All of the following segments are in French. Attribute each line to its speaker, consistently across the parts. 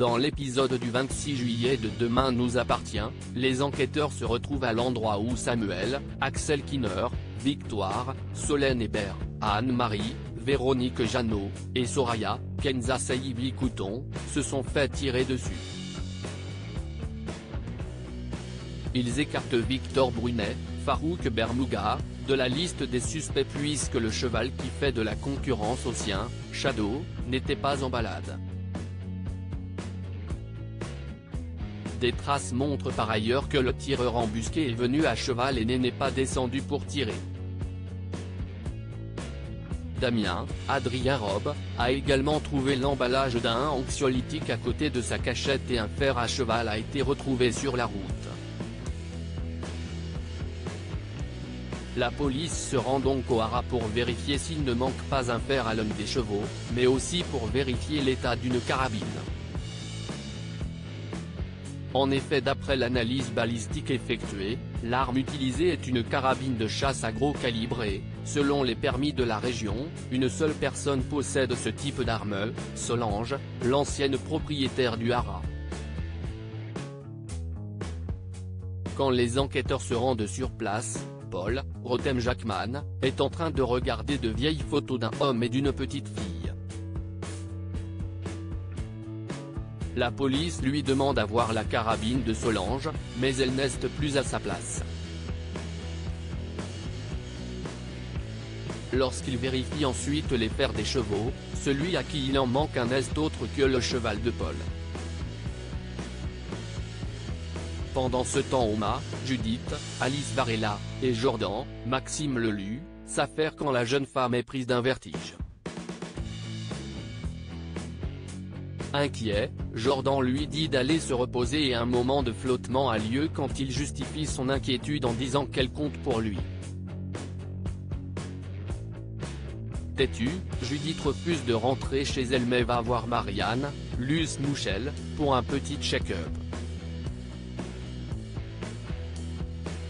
Speaker 1: Dans l'épisode du 26 juillet de Demain nous appartient, les enquêteurs se retrouvent à l'endroit où Samuel, Axel Kinner, Victoire, Solène Hébert, Anne-Marie, Véronique Jeannot, et Soraya, Kenza Saïbi Couton, se sont fait tirer dessus. Ils écartent Victor Brunet, Farouk Bermouga, de la liste des suspects puisque le cheval qui fait de la concurrence au sien, Shadow, n'était pas en balade. Des traces montrent par ailleurs que le tireur embusqué est venu à cheval et n'est pas descendu pour tirer. Damien, Adrien Robe, a également trouvé l'emballage d'un anxiolytique à côté de sa cachette et un fer à cheval a été retrouvé sur la route. La police se rend donc au haras pour vérifier s'il ne manque pas un fer à l'homme des chevaux, mais aussi pour vérifier l'état d'une carabine. En effet d'après l'analyse balistique effectuée, l'arme utilisée est une carabine de chasse à gros calibre et, selon les permis de la région, une seule personne possède ce type d'arme, Solange, l'ancienne propriétaire du haras. Quand les enquêteurs se rendent sur place, Paul, Rotem Jackman, est en train de regarder de vieilles photos d'un homme et d'une petite fille. La police lui demande à voir la carabine de Solange, mais elle n'est plus à sa place. Lorsqu'il vérifie ensuite les fers des chevaux, celui à qui il en manque un est autre que le cheval de Paul. Pendant ce temps Oma, Judith, Alice Varela, et Jordan, Maxime Lelu, s'affaire quand la jeune femme est prise d'un vertige. Inquiet, Jordan lui dit d'aller se reposer et un moment de flottement a lieu quand il justifie son inquiétude en disant qu'elle compte pour lui. Têtue, Judith refuse de rentrer chez elle mais va voir Marianne, Luce Mouchel, pour un petit check-up.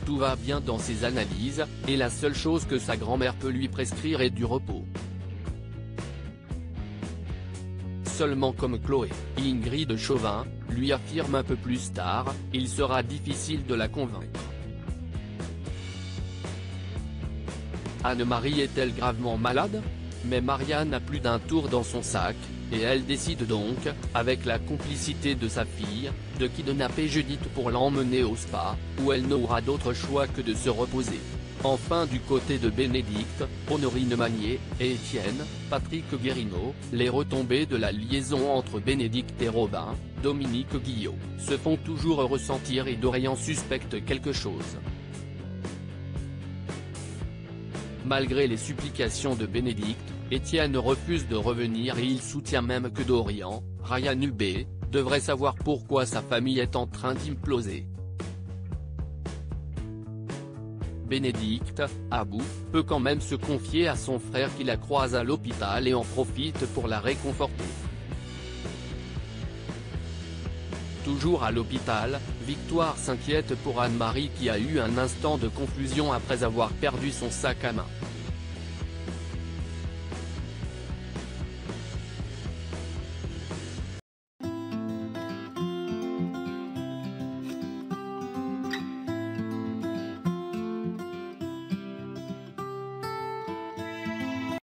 Speaker 1: Tout va bien dans ses analyses, et la seule chose que sa grand-mère peut lui prescrire est du repos. Seulement comme Chloé, Ingrid Chauvin, lui affirme un peu plus tard, il sera difficile de la convaincre. Anne-Marie est-elle gravement malade? Mais Marianne a plus d'un tour dans son sac, et elle décide donc, avec la complicité de sa fille, de kidnapper Judith pour l'emmener au spa, où elle n'aura d'autre choix que de se reposer. Enfin du côté de Bénédicte, Honorine Magnier, et Étienne, Patrick Guérino, les retombées de la liaison entre Bénédicte et Robin, Dominique Guillot, se font toujours ressentir et Dorian suspecte quelque chose. Malgré les supplications de Bénédicte, Étienne refuse de revenir et il soutient même que Dorian, Ryan Ubé, devrait savoir pourquoi sa famille est en train d'imploser. Bénédicte, à bout, peut quand même se confier à son frère qui la croise à l'hôpital et en profite pour la réconforter. Toujours à l'hôpital, Victoire s'inquiète pour Anne-Marie qui a eu un instant de confusion après avoir perdu son sac à main.